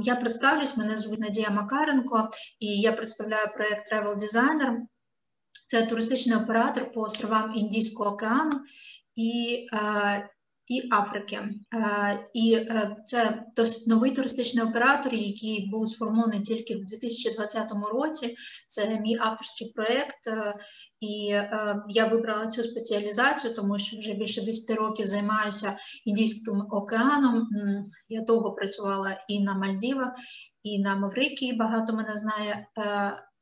Я представлюсь, мене звуть Надія Макаренко, і я представляю проект Travel Designer. Це туристичний оператор по островам Індійського океану і і Африки. І це досить новий туристичний оператор, який був сформований тільки в 2020 році. Це мій авторський проєкт, і я вибрала цю спеціалізацію, тому що вже більше 10 років займаюся Індійським океаном. Я довго працювала і на Мальдівах, і на Маврикії. Багато мене знає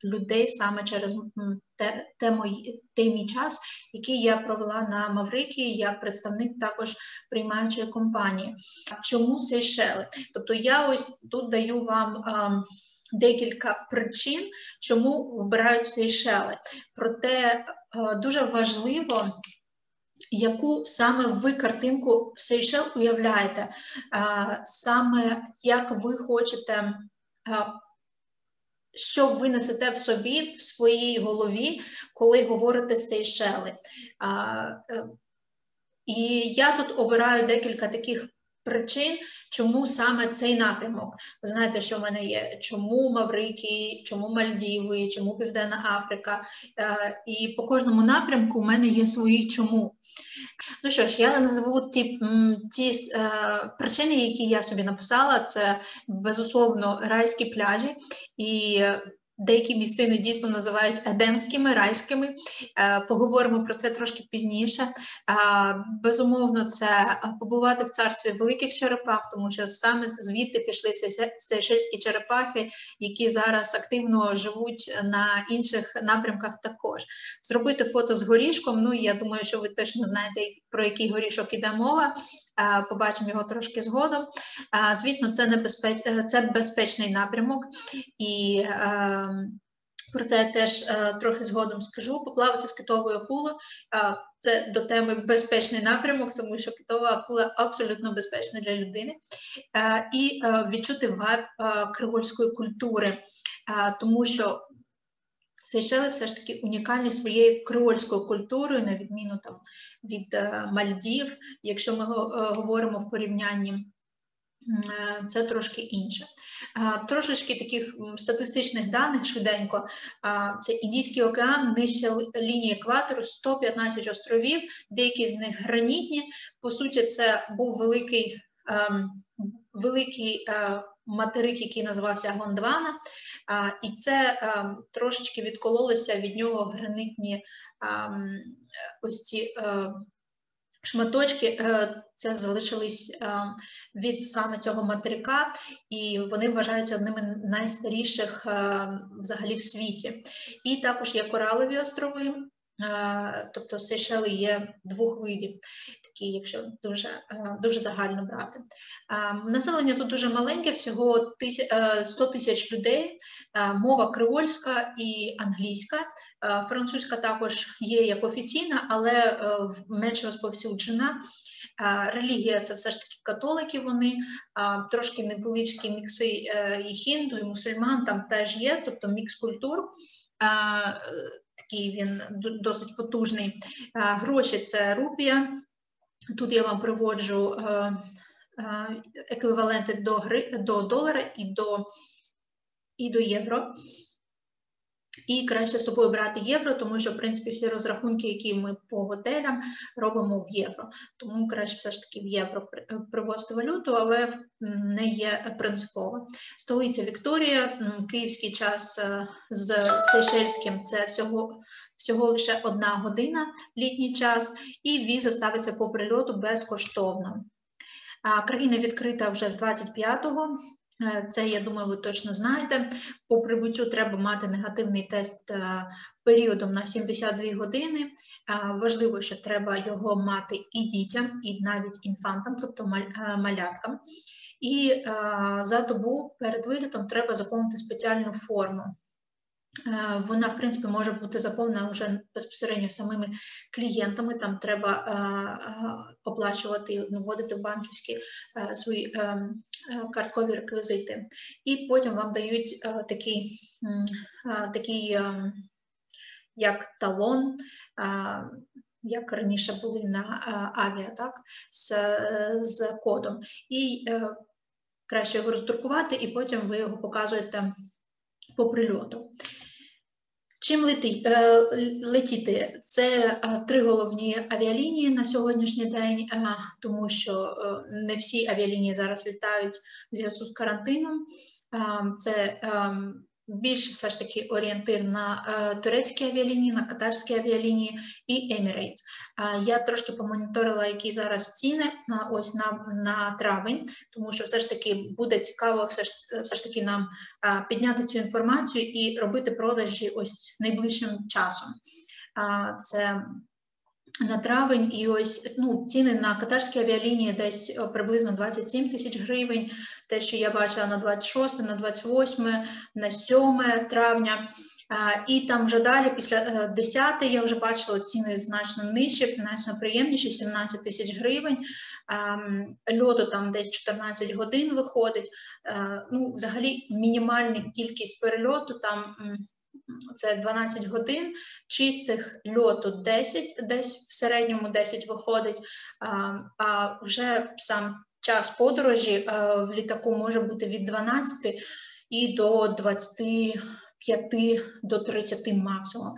людей саме через те, те мої, той мій час, який я провела на Маврикії як представник також приймаючої компанії. Чому Сейшели? Тобто я ось тут даю вам. А, Декілька причин, чому вибирають Сейшели. Проте дуже важливо, яку саме ви картинку Сейшел уявляєте, саме як ви хочете що ви несете в собі, в своїй голові, коли говорите Сейшели. І я тут обираю декілька таких причин, чому саме цей напрямок. Ви знаєте, що в мене є, чому Маврики, чому Мальдіви, чому Південна Африка. Е, і по кожному напрямку в мене є свої чому. Ну що ж, я назву ті ті е, причини, які я собі написала, це безусловно райські пляжі. і Деякі місцини дійсно називають едемськими, райськими. Е, поговоримо про це трошки пізніше. Е, безумовно, це побувати в царстві великих черепах, тому що саме звідти пішли сейшельські черепахи, які зараз активно живуть на інших напрямках. Також зробити фото з горішком. Ну я думаю, що ви точно знаєте про який горішок іде мова. Е, побачимо його трошки згодом. Е, звісно, це небезпеч... Е, це безпечний напрямок, і про це я теж трохи згодом скажу. Поплавати з китовою акулою це до теми безпечний напрямок, тому що китова акула абсолютно безпечна для людини, і відчути вайб кривольської культури, тому що Сейшели все ж таки унікальні своєю креольською культурою, на відміну там від е, Мальдів, якщо ми е, говоримо в порівнянні. Е, це трошки інше. Трошечки таких статистичних даних швиденько. Це Індійський океан, нижча лінії екватору, 115 островів, деякі з них гранітні. По суті, це був великий ем, великий материк, який називався Гондвана, і це трошечки відкололися від нього гранитні ось ці е, шматочки, е, це залишились від саме цього материка, і вони вважаються одними найстаріших взагалі в світі. І також є коралові острови. Тобто Сейшели є двох видів, такі, якщо дуже дуже загально брати. Населення тут дуже маленьке, всього 100 тисяч людей, мова креольська і англійська. Французька також є як офіційна, але е, менш розповсюджена. Релігія це все ж таки католики. Вони трошки невеличкі мікси е, і хінду, і мусульман там теж є, тобто мікс культур такий він досить потужний. Гроші це рупія. Тут я вам приводжу е, е, еквіваленти до до долара і до, і до євро. І краще з собою брати євро, тому що, в принципі, всі розрахунки, які ми по готелям робимо в євро. Тому краще все ж таки в євро привозити валюту, але не є принципово. Столиця Вікторія, київський час е, з Сейшельським це всього всього лише одна година літній час, і віза ставиться по прильоту безкоштовно. Країна відкрита вже з 25-го. Е, це, я думаю, ви точно знаєте. По прибуттю треба мати негативний тест е, періодом на 72 години. Е, важливо, що треба його мати і дітям, і навіть інфантам, тобто маляткам. І за добу перед вилітом треба заповнити спеціальну форму. Е, вона, в принципі, може бути заповнена вже безпосередньо самими клієнтами. Там треба е, е, оплачувати, вводити банківські свої карткові реквізити. І потім вам дають такий, такий як талон. Як раніше були на авіа, так, з з кодом. І краще його роздрукувати, і потім ви його показуєте по прильоту. Чим летить, е, летіти? Це е, три головні авіалінії на сьогоднішній день, е, тому що не всі авіалінії зараз літають в зв'язку з карантином. Це ем, більш все ж таки орієнтир на е, турецькі авіалінії, на катарські авіалінії і Emirates. Я трошки помоніторила, які зараз ціни на ось на на травень, тому що все ж таки буде цікаво, все ж все ж таки нам підняти цю інформацію і робити продажі ось найближчим часом. Це на травень, і ось ну, ціни на катарські авіалінії десь приблизно 27 тисяч гривень. Те, що я бачила на 26, на 28, на 7 травня. І там вже далі, після 10 е, я вже бачила ціни значно нижчі, значно приємніші, 17 тисяч гривень. Льоту там десь 14 годин виходить. Е, ну, Взагалі мінімальна кількість перельоту там це 12 годин, чистих льоту 10, десь в середньому 10 виходить, а вже сам час подорожі в літаку може бути від 12 і до 25 до 30 максимум,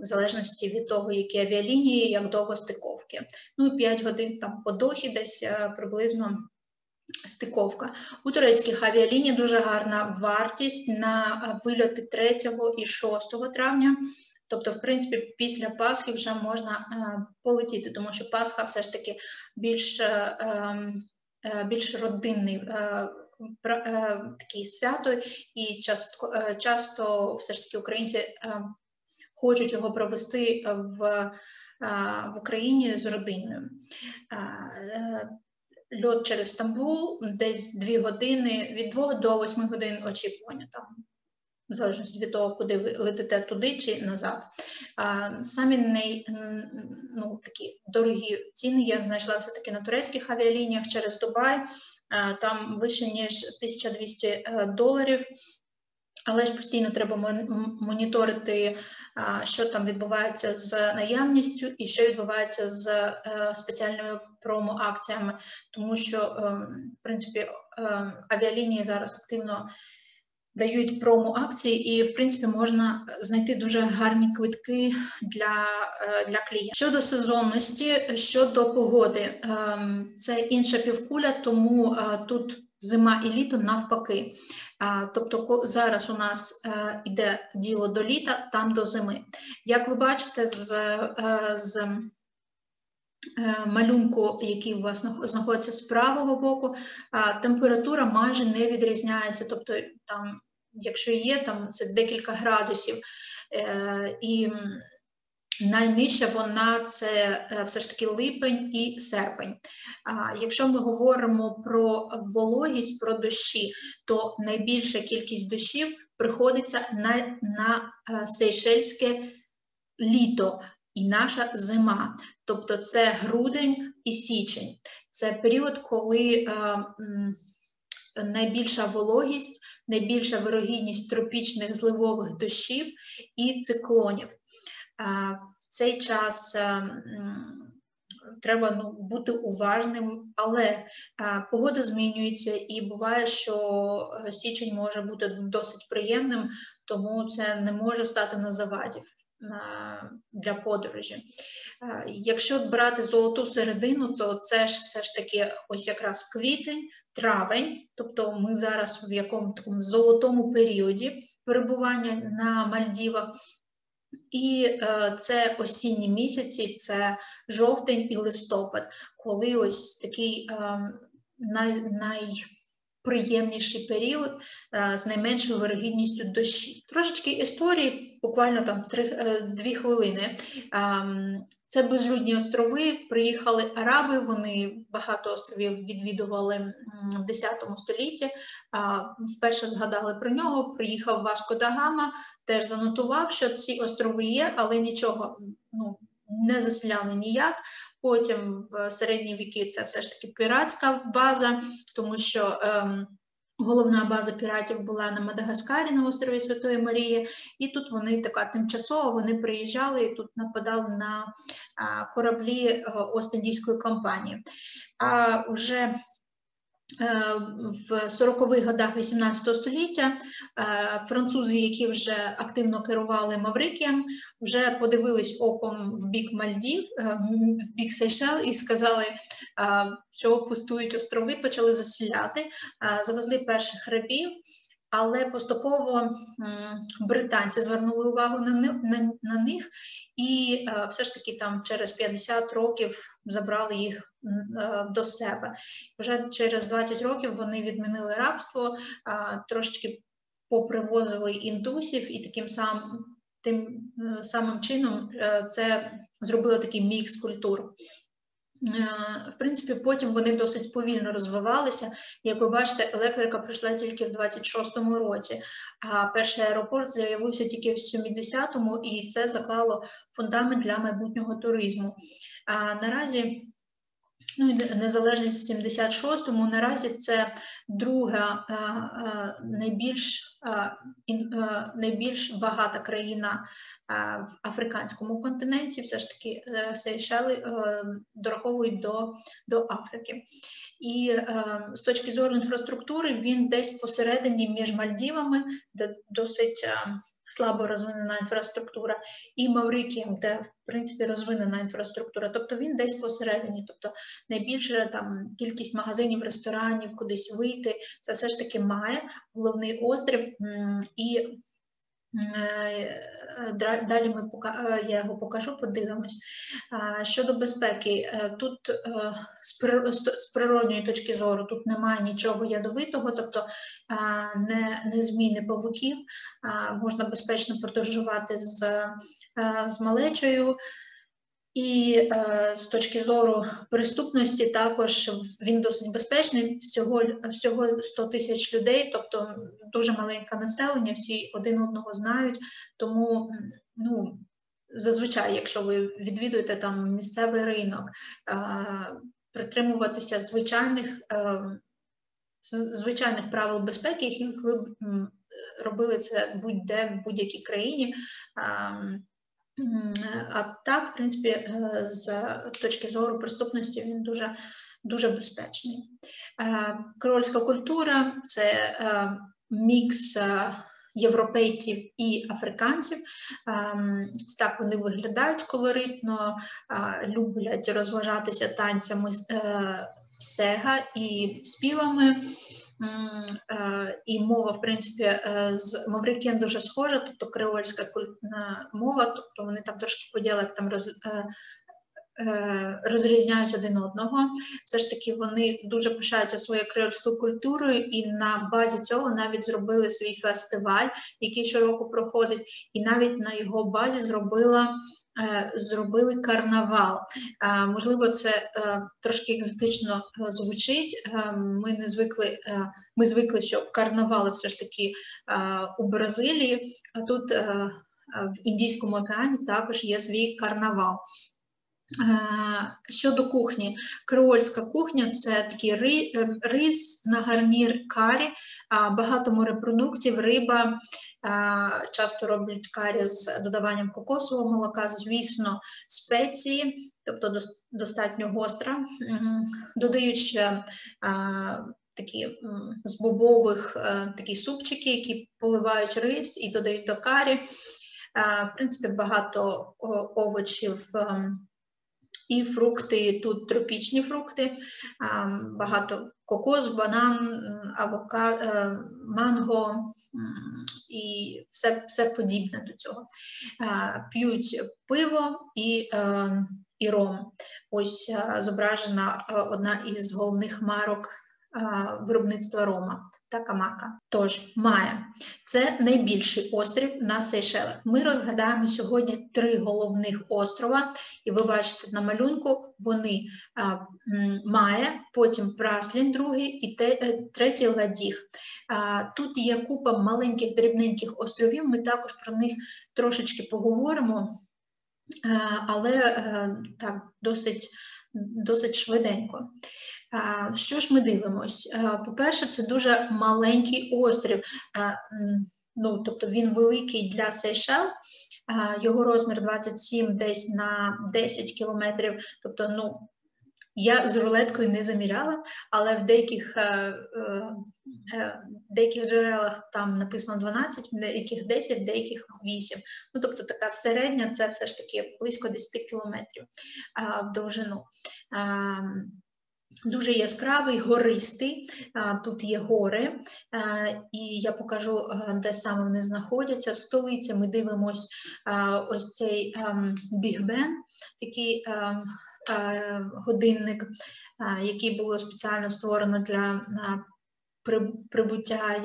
в залежності від того, які авіалінії, як довго стиковки. Ну і 5 годин там по дохі десь приблизно стиковка. У турецьких авіаліній дуже гарна вартість на вильоти 3 і 6 травня. Тобто, в принципі, після Пасхи вже можна е, полетіти, тому що Пасха все ж таки більш е, ем, е, більш родинний е, е, такий свято, і часто, е, часто все ж таки українці е, хочуть його провести в, е, в Україні з родиною. Льот через Стамбул, десь 2 години, від 2 до 8 годин очікування там. В залежності від того, куди ви летите туди чи назад. А, Самі не, ну, такі дорогі ціни я знайшла все-таки на турецьких авіалініях через Дубай, а, там вище ніж 1200 е, доларів але ж постійно треба моніторити, що там відбувається з наявністю і що відбувається з е, спеціальними промо-акціями, тому що, ем, в принципі, е, авіалінії зараз активно дають промо-акції, і, в принципі, можна знайти дуже гарні квитки для е, для клієнтів. Щодо сезонності, щодо погоди, ем, це інша півкуля, тому тут зима і літо навпаки. Тобто, зараз у нас йде діло до літа, там до зими. Як ви бачите, з е, з е, малюнку, який у вас знаходиться з правого боку, температура майже не відрізняється. Тобто, там, якщо є, там це декілька градусів. Е, і Найнижча вона це е, все ж таки липень і серпень. А Якщо ми говоримо про вологість, про дощі, то найбільша кількість дощів приходиться на, на е, Сейшельське літо і наша зима. Тобто це грудень і січень. Це період, коли е, найбільша вологість, найбільша вирогідність тропічних зливових дощів і циклонів в цей час е, треба ну, бути уважним, але погода змінюється і буває, що е, січень може бути досить приємним, тому це не може стати на заваді. Для подорожі. Якщо брати золоту середину, то це ж все ж таки ось якраз квітень, травень, тобто ми зараз в якому такому золотому періоді перебування на Мальдівах, і е, це осінні місяці, це жовтень і листопад, коли ось такий е, най, найприємніший період е, з найменшою вирогідністю дощі. Трошечки історії, буквально там три, е, дві хвилини. Е, це безлюдні острови. Приїхали араби. Вони багато островів відвідували в 10 столітті. Вперше згадали про нього. Приїхав Васко да Гама, теж занотував, що ці острови є, але нічого ну, не заселяли ніяк. Потім в середні віки це все ж таки піратська база, тому що. Ем, Головна база піратів була на Мадагаскарі на острові Святої Марії, і тут вони така тимчасово вони приїжджали і тут нападали на кораблі Ост-Індійської компанії. А вже в 40-х годах 18 століття французи, які вже активно керували Маврикієм, вже подивились оком в бік Мальдів, в бік Сейшел і сказали, що пустують острови, почали заселяти, завезли перших рабів але поступово британці звернули увагу на на, на них, і е, все ж таки там через 50 років забрали їх е, до себе. Вже через 20 років вони відмінили рабство, трошечки попривозили індусів і таким самим тим е, самим чином це зробило такий мікс культур. Е, в принципі, потім вони досить повільно розвивалися. Як ви бачите, електрика прийшла тільки в 26-му році, а перший аеропорт з'явився тільки в 70-му, і це заклало фундамент для майбутнього туризму. А наразі Ну і незалежність в 76-му наразі це друга найбільш найбільш багата країна в африканському континенті. Все ж таки е, Сейшели е, дораховують до, до Африки. І е, з точки зору інфраструктури він десь посередині між Мальдівами, де досить слабо розвинена інфраструктура, і Маврикієм, де в принципі розвинена інфраструктура. Тобто він десь посередині, тобто найбільше там кількість магазинів, ресторанів, кудись вийти, це все ж таки має головний острів і. Е, далі ми е, я його покажу, подивимось. Щодо безпеки, е, тут з природньої точки зору тут немає нічого ядовитого, тобто не не зміни павуків, можна безпечно подорожувати з, з малечою. І е, з точки зору преступності, також він досить безпечний. Всього всього 100 тисяч людей, тобто дуже маленьке населення, всі один одного знають. Тому ну зазвичай, якщо ви відвідуєте там місцевий ринок, е, притримуватися звичайних е, звичайних правил безпеки, яких ви робили це будь-де в будь-якій країні. Е, а так, в принципі, е, з точки зору преступності він дуже дуже безпечний. Е, Корольська культура це е, мікс європейців і африканців. Так вони виглядають колоритно, люблять розважатися танцями сега і співами. Е, і мова, в принципі, е, з Маврикієм дуже схожа, тобто креольська мова, тобто вони там трошки по діалектам роз, е, розрізняють один одного. Все ж таки, вони дуже пишаються своєю креольською культурою, і на базі цього навіть зробили свій фестиваль, який щороку проходить, і навіть на його базі зробила Е, зробили карнавал. Е, можливо, це е, трошки екзотично звучить. Ми не звикли, ми звикли, що карнавали все ж таки у Бразилії, а тут в Індійському океані також є свій карнавал. Щодо кухні, креольська кухня це такий рис на гарнір карі, багато морепродуктів, риба, часто роблять карі з додаванням кокосового молока, звісно, спеції, тобто достатньо гостра. Додають ще такі з бобових е, такі супчики, які поливають рис і додають до карі. В принципі, багато овочів. І фрукти, тут тропічні фрукти, багато кокос, банан, авокадо, е, манго і все все подібне до цього. П'ють пиво і е, і ром. Ось е, зображена одна із головних марок виробництва рома та Камака. Тож, Мая це найбільший острів на Сейшелах. Ми розглядаємо сьогодні три головних острова, і ви бачите на малюнку вони а, Мая, потім Праслін, другий і те, е, третій Ладіг. А, Тут є купа маленьких дрібненьких островів, ми також про них трошечки поговоримо, а, але а, е, так, досить, досить швиденько. Що ж ми дивимось? По-перше, це дуже маленький острів, ну, тобто він великий для Сейшел, його розмір 27 десь на 10 кілометрів, тобто ну, Я з рулеткою не заміряла, але в деяких деяких джерелах там написано 12, в деяких 10, в деяких 8. Ну, тобто така середня це все ж таки близько 10 кілометрів в довжину. Дуже яскравий, гористий. Тут є гори, і я покажу, де саме вони знаходяться. В столиці ми дивимося ось цей Біг Бен, такий годинник, який було спеціально створено для прибуття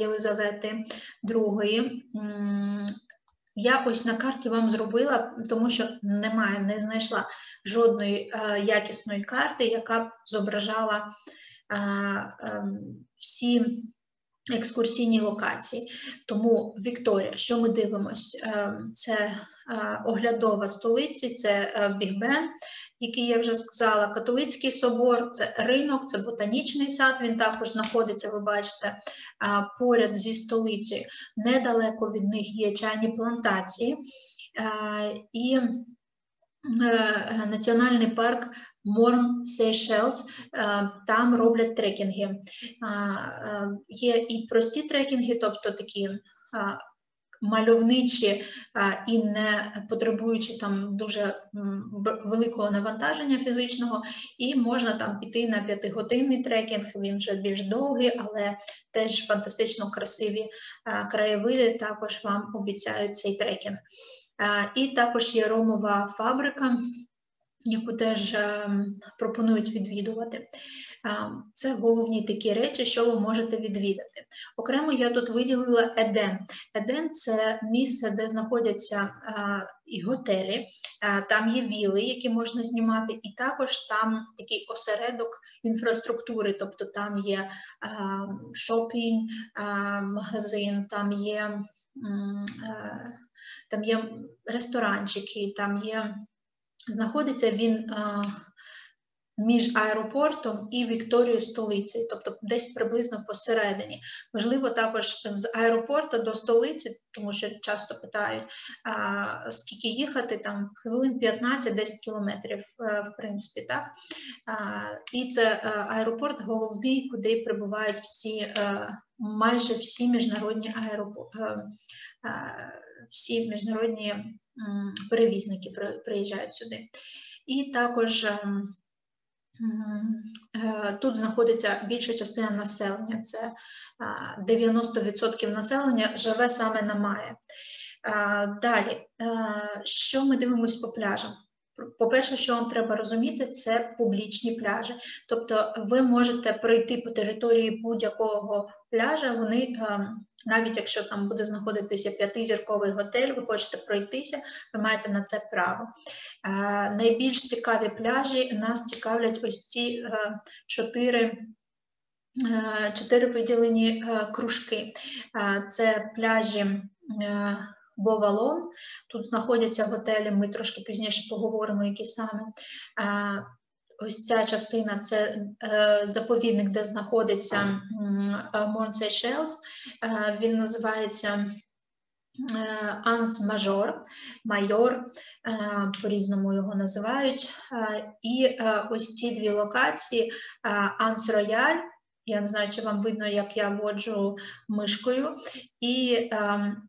Єлизавети II. Я ось на карті вам зробила, тому що немає, не знайшла жодної е, якісної карти, яка б зображала е, е, всі екскурсійні локації. Тому Вікторія, що ми дивимося? Е, це е, оглядова столиці, це е, Біг Бен, який я вже сказала, католицький собор, це ринок, це ботанічний сад. Він також знаходиться, ви бачите, поряд зі столицею. Недалеко від них є чайні плантації і національний парк. Морн Сейшелс, там роблять трекінги. Є і прості трекінги, тобто такі мальовничі і не потребуючи там дуже великого навантаження фізичного, і можна там піти на п'ятигодинний трекінг, він вже більш довгий, але теж фантастично красиві краєвиди. Також вам обіцяють цей трекінг. І також є ромова фабрика, яку теж ем, пропонують відвідувати. Це головні такі речі, що ви можете відвідати. Окремо я тут виділила Еден. Еден це місце, де знаходяться і готелі, там є віли, які можна знімати, і також там такий осередок інфраструктури, тобто там є шопінг, магазин, там є. Там є ресторанчики, там є, знаходиться він між аеропортом і Вікторією столицею, тобто десь приблизно посередині. Можливо, також з аеропорту до столиці, тому що часто питають, а, скільки їхати, там хвилин 15-10 кілометрів, е, в принципі, так. А, І це е, аеропорт головний, куди прибувають всі, е, майже всі міжнародні аеропорти. Всі міжнародні перевізники приїжджають сюди. І також ем, тут знаходиться більша частина населення, це 90% населення живе саме на Має. Далі, е, що ми дивимося по пляжам? По-перше, що вам треба розуміти, це публічні пляжі. Тобто ви можете пройти по території будь-якого пляжа, вони, ем, навіть якщо там буде знаходитися п'ятизірковий готель, ви хочете пройтися, ви маєте на це право. Е, найбільш цікаві пляжі нас цікавлять ось ці е, чотири. Е, чотири виділені кружки. Це пляжі Бовалон. Тут знаходяться готелі, ми трошки пізніше поговоримо, які саме. Ось ця частина це заповідник, де знаходиться Морн Сейшелс. Він називається Анс мажор, майор, по-різному його називають. І ось ці дві локації: Анс Рояль. Я не знаю, чи вам видно, як я воджу мишкою, і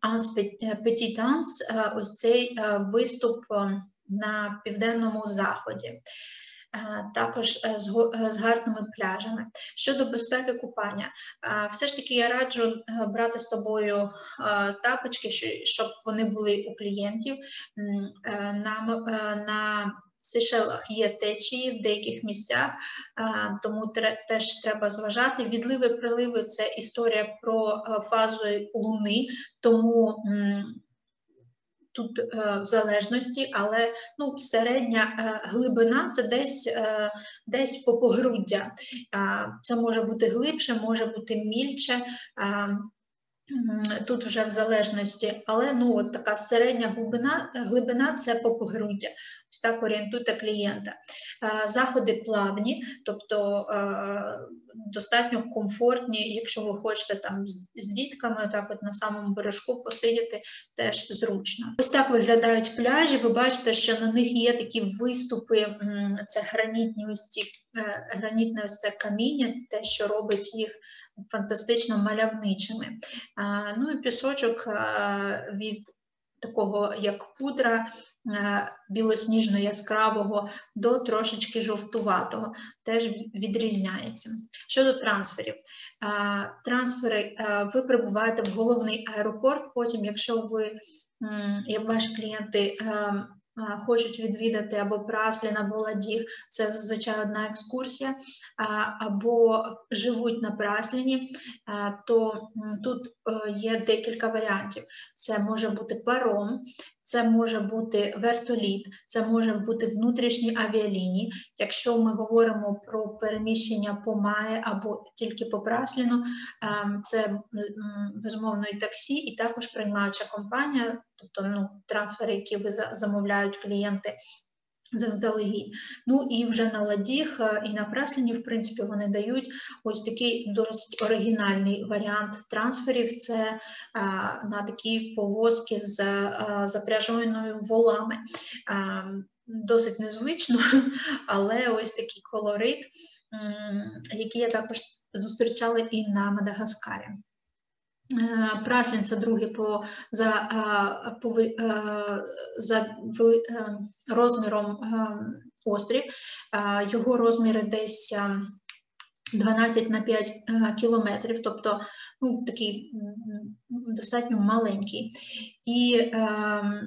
Анс Петіт Анс, ось цей виступ на південному заході. Е, також е, е, з гарними пляжами. Щодо безпеки купання, все ж таки я раджу брати з тобою тапочки, щоб вони були у клієнтів. На, на Сейшелах є течії в деяких місцях, тому теж треба зважати. Відливи, приливи це історія про фазу луни, тому тут е, в залежності, але ну, середня е, глибина це десь е, десь по погруддя. Це може бути глибше, може бути мільче. Тут вже в залежності, але ну от така середня глибина глибина це по погруддя. Ось так орієнтуйте клієнта. Заходи плавні, тобто достатньо комфортні, якщо ви хочете там з дітками, так от на самому бережку посидіти, теж зручно. Ось так виглядають пляжі. Ви бачите, що на них є такі виступи, це гранітні ось ці е, гранітне ось це каміння, те, що робить їх фантастично мальовничими. Ну і пісочок від такого як пудра білосніжно-яскравого до трошечки жовтуватого, теж відрізняється. Щодо трансферів, трансфери ви прибуваєте в головний аеропорт, потім, якщо ви, як ваші клієнти, ем, хочуть відвідати або Праслін, або Ладіг, це зазвичай одна екскурсія, або живуть на Прасліні, то тут е, є декілька варіантів. Це може бути паром, це може бути вертоліт, це може бути внутрішні авіалінії. Якщо ми говоримо про переміщення по Має або тільки по Прасліну, ем, це безумовно і таксі, і також приймаюча компанія, тобто ну, трансфери, які ви замовляють клієнти. Заздалегідь. Ну і вже на ладіх е, і на преслені, в принципі, вони дають ось такий досить оригінальний варіант трансферів. Це а, е, на такі повозки з а, е, запряженою волами. А, досить незвично, але ось такий колорит, який я також зустрічала і на Мадагаскарі. Е, Праслін це другий по за по, за е, розміром е, острів. Його розміри десь 12 на 5 кілометрів, тобто ну, такий достатньо маленький. І ем,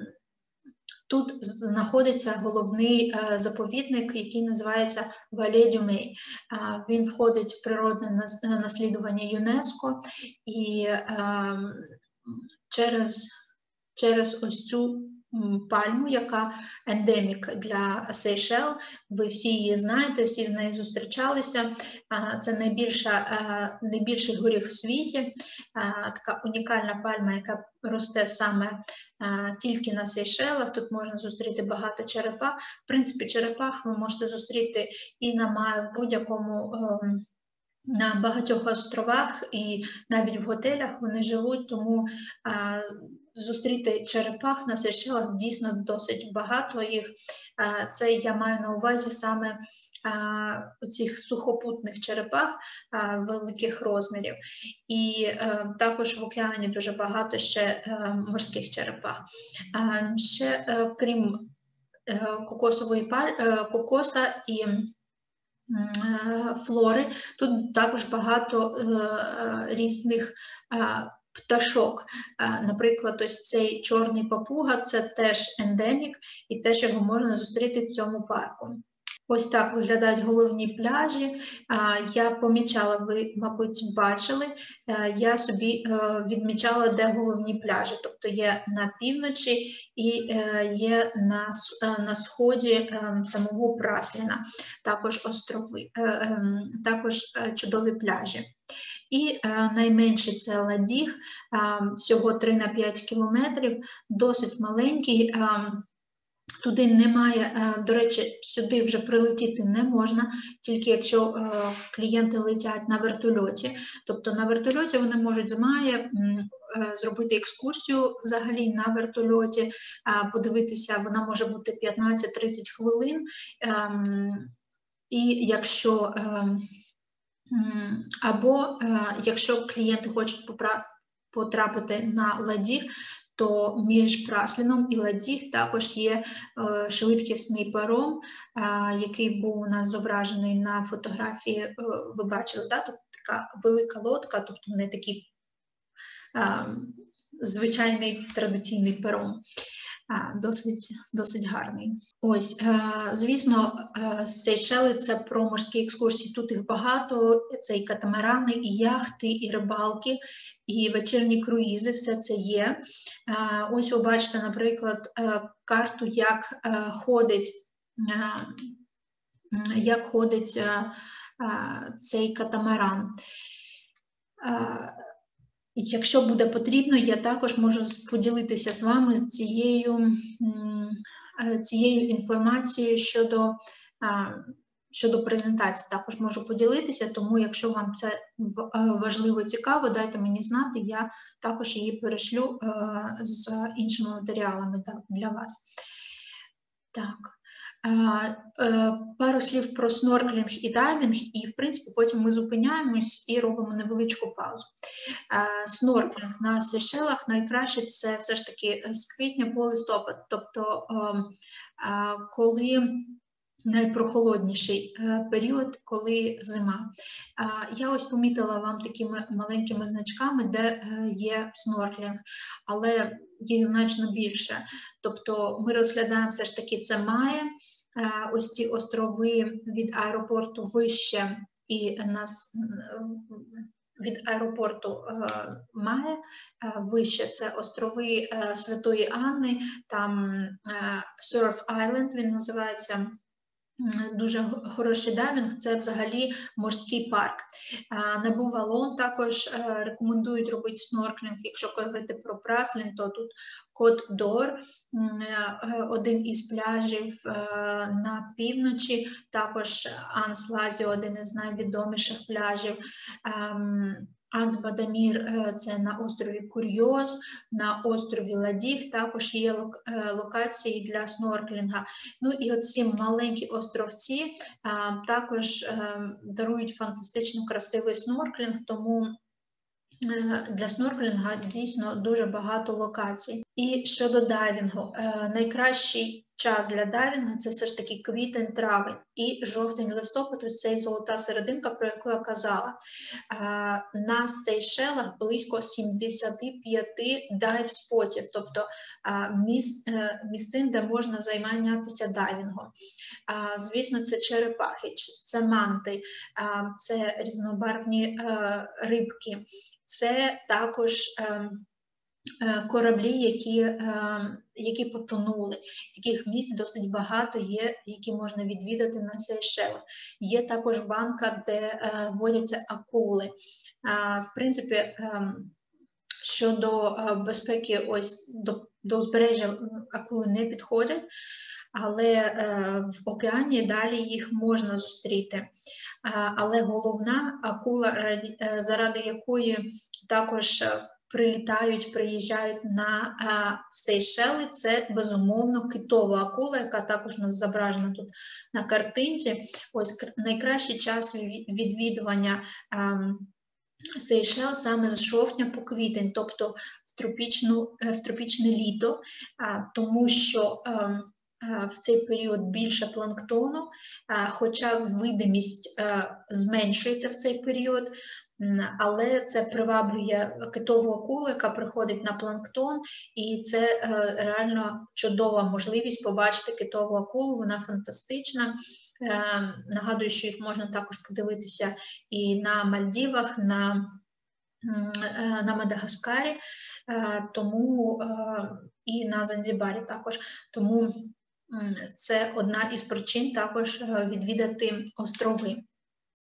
Тут знаходиться головний е, заповідник, який називається Валедюмей. Він входить в природне наслідування ЮНЕСКО і ем, через через ось цю пальму, яка ендемік для Сейшел. Ви всі її знаєте, всі з нею зустрічалися. Це найбільша, найбільший горіх в світі, така унікальна пальма, яка росте саме тільки на Сейшелах. Тут можна зустріти багато черепах. В принципі, черепах ви можете зустріти і на Маю в будь-якому. Ем, на багатьох островах і навіть в готелях вони живуть, тому а, зустріти черепах на Сейшелах дійсно досить багато їх. Це я маю на увазі саме цих сухопутних черепах великих розмірів. І е, також в океані дуже багато ще е, морських черепах. Ще е, крім кокосової паль, кокоса і флори. Тут також багато різних пташок. Наприклад, ось цей чорний папуга це теж ендемік, і теж його можна зустріти в цьому парку. Ось так виглядають головні пляжі. Я помічала, ви, мабуть, бачили, е, я собі е, відмічала, де головні пляжі, тобто є на півночі і е, є на на сході самого Прасліна, також острови, ем, також чудові пляжі. І найменший це Ладіг, всього 3 на 5 кілометрів, досить маленький. Туди немає, е, до речі, сюди вже прилетіти не можна, тільки якщо е, клієнти летять на вертольоті. Тобто на вертольоті вони можуть з Має е, зробити екскурсію взагалі на вертольоті, подивитися, вона може бути 15-30 хвилин. Ем, і якщо ем, або якщо клієнти хочуть потрапити на ладіг, то між Прасліном і Ладіг також є е, швидкісний паром, е, який був у нас зображений на фотографії. Е, ви бачили, да? тобто така велика лодка, тобто не такий звичайний традиційний паром досить досить гарний. Ось, е, звісно, е, Сейшели це про морські екскурсії. Тут їх багато. Це і катамарани, і яхти, і рибалки, і вечірні круїзи. Все це є. Е, ось ви бачите, наприклад, карту, як ходить, як ходить цей катамаран. Якщо буде потрібно, я також можу поділитися з вами цією цією інформацією щодо щодо презентації також можу поділитися, тому якщо вам це важливо цікаво, дайте мені знати, я також її перешлю з іншими матеріалами для вас. Так. Е, пару слів про снорклінг і дайвінг, і, в принципі, потім ми зупиняємось і робимо невеличку паузу. Снорклінг на Сейшелах найкраще це все ж таки з квітня по листопад, тобто ем, коли найпрохолодніший е, період, коли зима. Я ось помітила вам такими маленькими значками, де е, є снорклінг, але їх значно більше. Тобто ми розглядаємо все ж таки це має. Е, ось ці острови від аеропорту вище і нас від аеропорту має вище це острови Святої Анни, там Surf Island він називається. Дуже хороший дайвінг це взагалі морський парк. На Бувалон також е, рекомендують робити снорклінг. Якщо говорити про Праслін, то тут Кот Дор, е, один із пляжів е, на півночі, також Анслазі, один із найвідоміших пляжів. Ансбадамір е, це на острові Курйоз, на острові Ладіг також є е, локації для снорклінга. Ну і оці маленькі островці е, також дарують фантастично красивий снорклінг, тому для снорклінга дійсно дуже багато локацій. І щодо дайвінгу, найкращий час для дайвінгу це все ж таки квітень-травень і жовтень-листопад це золота серединка, про яку я казала. На Сейшелах близько 75 дайв-спотів, тобто е, місцин, де можна займатися дайвінгом. Звісно, це черепахи, це манти, це різнобарвні е, рибки, це також. Е, кораблі, які е, які потонули. Таких місць досить багато є, які можна відвідати на Сейшелах. Є також банка, де е, водяться акули. В принципі, щодо безпеки, ось до, до узбережжя акули не підходять, але в океані далі їх можна зустріти. Але головна акула, заради якої також прилітають, приїжджають на Сейшели. Це безумовно китова акула, яка також у нас зображена тут на картинці. Ось найкращий час відвідування. Сейшел саме з жовтня по квітень, тобто в тропічну, е, в тропічне літо, тому що ем, в цей період більше планктону, хоча видимість е, зменшується в цей період, але це приваблює китову акулу, яка приходить на планктон, і це е, реально чудова можливість побачити китову акулу, вона фантастична. Е, нагадую, що їх можна також подивитися і на Мальдівах, на е, на Мадагаскарі, тому і на Занзібарі також. Тому це одна із причин також відвідати острови.